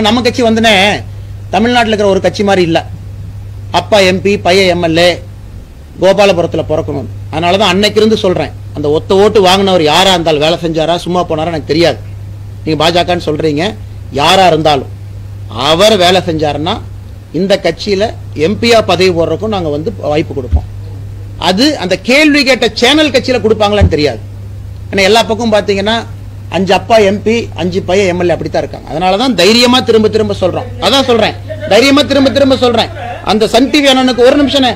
நம்ம கட்சி வந்துனே தமிழ்நாட்டில் இருக்கிற ஒரு கட்சி மாதிரி இல்ல. அப்பா எம்பி பையன் எம்எல்ஏ கோபாலபுரத்துல பிறக்கணும். அதனால தான் அன்னைக்கு இருந்து சொல்றேன். அந்த ஒத்த ஓட்டு வாங்கினவர் யாரா இருந்தாலும் வேலை செஞ்சாரா சும்மா போனாரா எனக்கு தெரியாது. நீங்க பாஜகன்னு சொல்றீங்க. யாரா இருந்தாலும். அவர் வேலை செஞ்சாருன்னா இந்த கட்சியில எம்பியாக பதவி போடுறதுக்கும் நாங்க வந்து வாய்ப்பு கொடுப்போம். அது அந்த கேள்வி கேட்ட சேனல் கட்சியில கொடுப்பாங்களான்னு தெரியாது. ஏன்னா எல்லா பக்கம் பாத்தீங்கன்னா அஞ்சு அப்பா எம்பி அஞ்சு பையன் எம்எல்ஏ அப்படித்தான் இருக்காங்க. அதனால தான் தைரியமா திரும்ப திரும்ப சொல்றோம். அதான் சொல்றேன். தைரியமா திரும்ப திரும்ப சொல்றேன். அந்த சன் டிவி அண்ணனுக்கு ஒரு நிமிஷம்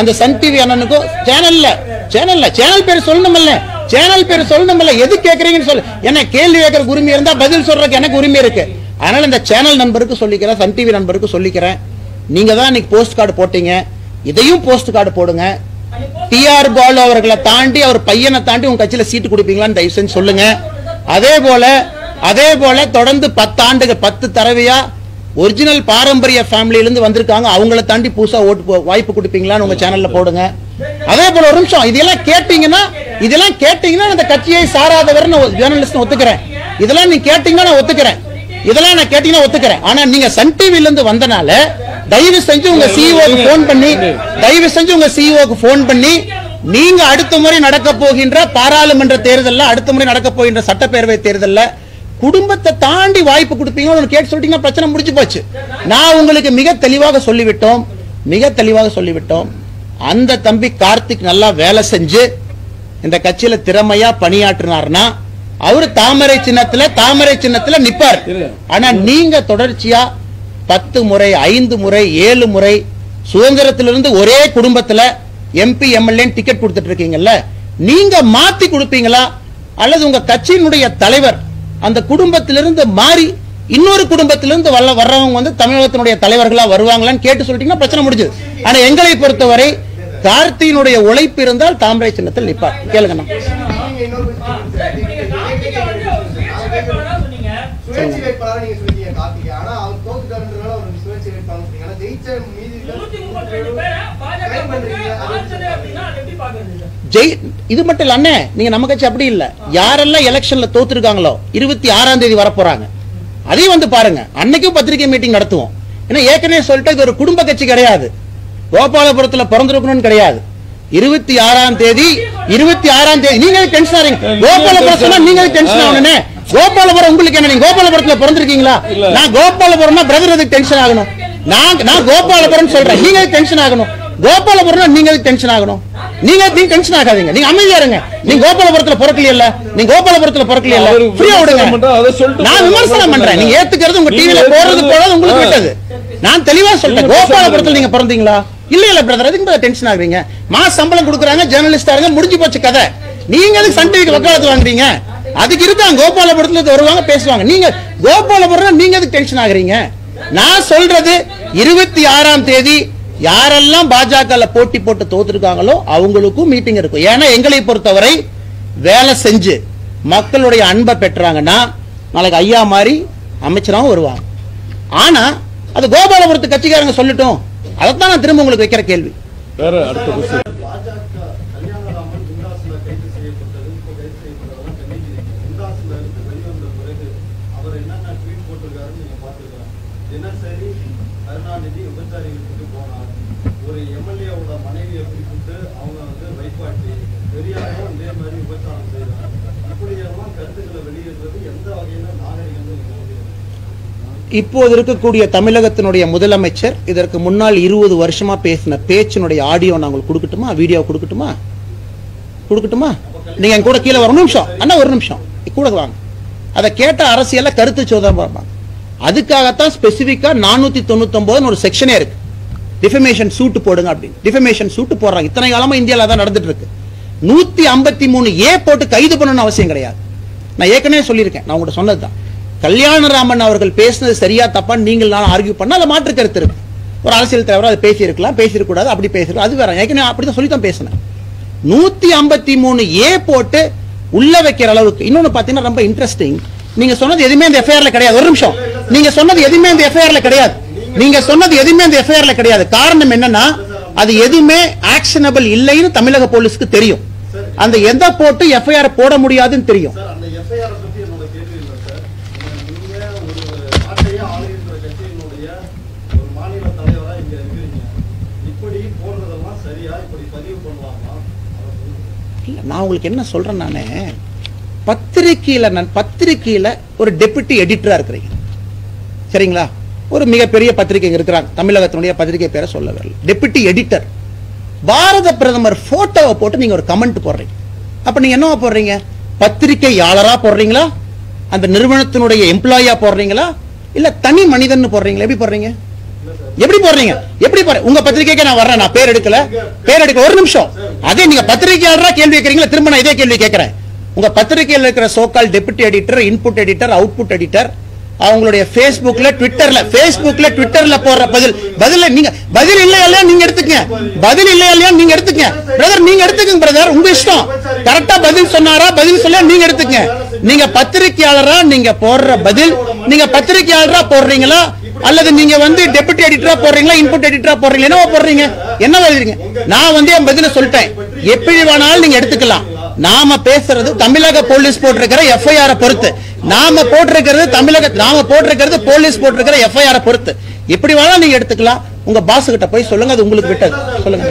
அந்த சன் டிவி அண்ணனுக்கும் சேனல்ல சேனல்ல சேனல் பேர் சொல்லணும்ல சேனல் பேர் சொல்லணும்ல எது கேட்குறீங்கன்னு சொல்லு. என்ன கேள்வி கேட்கறதுக்கு உரிமை இருந்தா பதில் சொல்றதுக்கு எனக்கு உரிமை இருக்கு. அதனால இந்த சேனல் நண்பருக்கு சொல்லிக்கிறேன் சன் டிவி நண்பருக்கு சொல்லிக்கிறேன். நீங்க தான் இன்னைக்கு போஸ்ட் கார்டு போட்டீங்க. இதையும் போஸ்ட் கார்டு போடுங்க. டிஆர் பாலு அவர்களை தாண்டி அவர் பையனை தாண்டி உங்க கட்சியில சீட்டு கொடுப்பீங்களான்னு தயவு செஞ்சு சொல்லுங்க. அதே போல அதே போல தொடர்ந்து பத்து ஆண்டுகள் பத்து தடவையா ஒரிஜினல் பாரம்பரிய ஃபேமிலில இருந்து வந்திருக்காங்க. அவங்கள தாண்டி புதுசா ஓட்டு வாய்ப்பு கொடுப்பீங்களான்னு உங்க சேனல்ல போடுங்க. அதே போல ஒரு நிமிஷம் இதெல்லாம் கேட்டீங்கன்னா இதெல்லாம் கேட்டீங்கன்னா அந்த கட்சியை சாராதவர்னு ஜேர்னலிஸ்ட் ஒத்துக்கிறேன். இதெல்லாம் நீங்க கேட்டீங்கன்னா நான் ஒத்துக்கிறேன். இதெல்லாம் நான் கேட்டீங்கன்னா ஒத்துக்கிறேன். ஆனா நீங்க சன் டிவில இருந்து வந்தனால தயவு செஞ்சு உங்க சிஇஓக்கு போன் பண்ணி தயவு செஞ்சு உங்க சிஇஓக்கு போன் பண்ணி நீங்க அடுத்த முறை நடக்க போகின்ற பாராளுமன்ற தேர்தல்ல அடுத்த முறை நடக்க போகின்ற சட்டப்பேரவை தேர்தல்ல குடும்பத்தை தாண்டி வாய்ப்பு கொடுப்பீங்க கேட்டு சொல்லிட்டீங்கன்னா பிரச்சனை முடிஞ்சு போச்சு. நான் உங்களுக்கு மிக தெளிவாக சொல்லிவிட்டோம் மிக தெளிவாக சொல்லிவிட்டோம். அந்த தம்பி கார்த்திக் நல்லா வேலை செஞ்சு இந்த கட்சியில திறமையா பணியாற்றினார்னா அவரு தாமரை சின்னத்துல தாமரை சின்னத்துல நிப்பார். ஆனா நீங்க தொடர்ச்சியா பத்து முறை ஐந்து முறை ஏழு முறை சுதந்திரத்திலிருந்து ஒரே குடும்பத்துல எம்பி எம்எல்ஏ டிக்கெட் கொடுத்துட்டு இருக்கீங்கல்ல நீங்க மாத்தி கொடுப்பீங்களா அல்லது உங்க கட்சியினுடைய தலைவர் அந்த குடும்பத்திலிருந்து மாறி இன்னொரு குடும்பத்திலிருந்து வல்ல வர்றவங்க வந்து தமிழகத்தினுடைய தலைவர்களா வருவாங்களான்னு கேட்டு சொல்லிட்டீங்கன்னா பிரச்சனை முடிஞ்சது ஆனா எங்களை பொறுத்தவரை கார்த்தியினுடைய உழைப்பு இருந்தால் தாமரை சின்னத்தில் நிப்பார் கேளுங்கண்ணா சுயேட்சை நீங்க சொல்லிட்டீங்க கார்த்திகை. ஆனா அவர் தோத்துட்டாருன்றதுனால அவர் சுயேட்சை சொன்னீங்க. ஆனா ஜெயிச்ச மீதி கைட் பண்றீங்க. அது ஜெய் இது மட்டும் இல்ல அண்ணே நீங்க நம்ம கட்சி அப்படி இல்ல. யாரெல்லாம் எலெக்ஷன்ல தோத்துருக்காங்களோ இருபத்தி ஆறாம் தேதி வரப்போறாங்க. அதையும் வந்து பாருங்க அன்னைக்கும் பத்திரிகை மீட்டிங் நடத்துவோம். ஏன்னா ஏற்கனவே சொல்லிட்டு இது ஒரு குடும்ப கட்சி கிடையாது. கோபாலபுரத்துல பிறந்திருக்கணும்னு கிடையாது. இருபத்தி ஆறாம் தேதி இருபத்தி ஆறாம் தேதி நீங்க டென்ஷன் ஆறீங்க கோபாலபுரம் சொன்னா நீங்க டென்ஷன் ஆகணும்னே. கோபாலபுரம் உங்களுக்கு என்ன நீங்க கோபாலபுரத்துல பிறந்திருக்கீங்களா? நான் கோபாலபுரம்னா பிரதர் அதுக்கு டென்ஷன் ஆகணும். நான் நான் கோபாலபுரம் சொல்றேன். நீங்க டென்ஷன் ஆகணும். கோபாலபுரம் நீங்க எதுக்கு டென்ஷன் ஆகணும். நீங்க நீங்க டென்ஷன் ஆகாதீங்க. நீங்க அமைதியா இருங்க. நீங்க கோபாலபுரத்துல பிறக்கலையில நீங்க கோபாலபுரத்துல பிறக்கலையில அவரு ஃப்ரீயா விடுங்க. நான். விமர்சனம் பண்றேன். நீங்க ஏத்துக்கிறது உங்க டிவில போறது போறது உங்களுக்கு. விட்டது. நான் தெளிவா சொல்றேன். கோபாலபுரத்துல நீங்க பிறந்தீங்களா? இல்ல இல்ல பிரதர் அதுக்கு டென்ஷன் ஆகுறீங்க. மாச சம்பளம் கொடுக்குறாங்க ஜெர்னலிஸ்டா இருங்க. முடிஞ்சு போச்சு கதை. நீங்க அதுக்கு சன் டிவிக்கு வக்காலத்து வாங்குறீங்க? அதுக்கு இருக்காங்க கோபாலபுரத்துல வருவாங்க பேசுவாங்க. நீங்க கோபாலபுரம் நீங்க அதுக்கு டென்ஷன் ஆகுறீங்க? நான் சொல்றது இருபத்தி ஆறாம் தேதி யாரெல்லாம் பாஜக போட்டி போட்டு தோத்துருக்காங்களோ அவங்களுக்கும் மீட்டிங் இருக்கும். ஏன்னா எங்களை பொறுத்தவரை வேலை செஞ்சு மக்களுடைய அன்பை பெற்றாங்கன்னா நாளைக்கு ஐயா மாதிரி அமைச்சராகவும் வருவாங்க. ஆனா அது கோபாலபுரத்து கட்சிக்காரங்க சொல்லட்டும். அதைத்தான் நான் திரும்ப உங்களுக்கு வைக்கிற கேள்வி. தினசரி கருணாநிதி விபச்சாரி வீட்டுக்கு போனார். ஒரு எம்எல்ஏவோட மனைவியை குறிப்பிட்டு அவங்க வந்து வைப்பாட்டி பெரியாரும் இதே மாதிரி விபச்சாரம் செய்தார் இப்படியெல்லாம் கருத்துக்களை வெளியிடுறது எந்த வகையில நாகரிகம் இப்போது இருக்கக்கூடிய தமிழகத்தினுடைய முதலமைச்சர் இதற்கு முன்னால் இருபது வருஷமா பேசின பேச்சினுடைய ஆடியோ நாங்கள் கொடுக்கட்டுமா? வீடியோ கொடுக்கட்டுமா? கொடுக்கட்டுமா? நீங்க கூட கீழே ஒரு நிமிஷம். அண்ணா ஒரு நிமிஷம். கூட வாங்க. அதை கேட்ட அரசியல்ல கருத்து சோதனை பார்ப்பாங்க. அதுக்காகத்தான் ஸ்பெசிபிக்கா நானூத்தி தொண்ணூத்தி ஒரு செக்ஷனே இருக்கு. டிஃபமேஷன் சூட்டு போடுங்க அப்படின்னு. டிஃபமேஷன் சூட்டு போடுறாங்க. இத்தனை காலமா இந்தியால தான் நடந்துட்டு இருக்கு நூத்தி ஐம்பத்தி மூணு ஏ போட்டு கைது பண்ணணும்னு அவசியம் கிடையாது. நான் ஏற்கனவே சொல்லியிருக்கேன். நான் உங்கள்கிட்ட சொன்னதுதான் கல்யாணராமன் அவர்கள் பேசினது சரியா தப்பா நீங்கள் நான் ஆர்கியூ பண்ணால் அதை மாற்று கருத்து இருக்கு. ஒரு அரசியல் தலைவர் அதை பேசியிருக்கலாம் பேசியிருக்கூடாது அப்படி பேசிருக்கலாம் அது வேற. ஏற்கனவே அப்படி தான் சொல்லி தான் பேசினேன். நூத்தி ஐம்பத்தி மூணு ஏ போட்டு உள்ள வைக்கிற அளவுக்கு. இன்னொன்னு பார்த்தீங்கன்னா ரொம்ப இன்ட்ரெஸ்டிங் நீங்க சொன்னது எதுவுமே இந்த எஃப்ஐஆர்ல கிடையாது. ஒரு நிமிஷம். நீங்க சொன்னது எதுவுமே இந்த எஃப்ஐஆர்ல கிடையாது. நீங்க சொன்னது எதுவுமே இந்த எஃப்ஐஆர்ல கிடையாது. காரணம் என்னன்னா அது எதுவுமே ஆக்ஷனபிள் இல்லைன்னு தமிழக போலீஸ்க்கு தெரியும். அந்த எந்த போட்டு எஃப்ஐஆர் போட முடியாதுன்னு தெரியும். நான் உங்களுக்கு என்ன சொல்றேன் நானே? பத்திரிகையில நான் பத்திரிகையில ஒரு டெபுட்டி எடிட்டரா இருக்கிறீங்க. சரிங்களா? ஒரு மிகப்பெரிய பத்திரிகை இருக்கிறாங்க. தமிழகத்தினுடைய பத்திரிகை பேரை சொல்ல வரல டெபுட்டி எடிட்டர் பாரத பிரதமர் போட்டோவை போட்டு நீங்க ஒரு கமெண்ட் போடுறீங்க. அப்ப நீங்க என்னவா போடுறீங்க? பத்திரிகையாளரா போடுறீங்களா? அந்த நிறுவனத்தினுடைய எம்ப்ளாயியா போடுறீங்களா? இல்ல தனி மனிதன் போடுறீங்களா? எப்படி போடுறீங்க? எப்படி போடுறீங்க? எப்படி போற உங்க பத்திரிக்கைக்கு நான் வர்றேன் நான் பேர் எடுக்கல. பேர் எடுக்க ஒரு நிமிஷம். அதே நீங்க பத்திரிகையாளரா கேள்வி கேட்கறீங்களா? திரும்ப நான் இதே கேள்வி கேட்கிறேன். உங்க பத்திரிகையில் இருக்கிற சோக்கால் deputy editor input editor output editor அவங்களுடைய ஃபேஸ்புக்ல ட்விட்டர்ல ஃபேஸ்புக்ல ட்விட்டர்ல போடுற பதில். பதில் நீங்க பதில் இல்ல இல்லையா நீங்க எடுத்துக்கங்க. பதில் இல்ல இல்லையா நீங்க எடுத்துக்கங்க. பிரதர் நீங்க எடுத்துக்கங்க பிரதர் உங்க இஷ்டம். கரெக்டா பதில் சொன்னாரா பதில் சொல்ல நீங்க எடுத்துக்கங்க. நீங்க பத்திரிகையாளரா நீங்க போடுற பதில் நீங்க பத்திரிகையாளரா போடுறீங்களா? அல்லது நீங்க வந்து டெபுட்டி எடிட்டரா போடுறீங்களா இன்புட் எடிட்டரா போடுறீங்களா? என்னவா போடுறீங்க? என்ன எழுதுறீங்க நான் வந்து என் பதில சொல்லிட்டேன். எப்படி வேணாலும் நீங்க எடுத்துக்கலாம். நாம பேசுறது தமிழக போலீஸ் போட்டிருக்கிற எஃப்ஐஆர் பொறுத்து. நாம போட்டிருக்கிறது தமிழக நாம போட்டிருக்கிறது போலீஸ் போட்டிருக்கிற எஃப்ஐஆர் பொறுத்து. எப்படி வேணாலும் நீங்க எடுத்துக்கலாம். உங்க பாஸ் கிட்ட போய் சொல்லுங்க அது உங்களுக்கு விட்டது. சொல்லுங்க.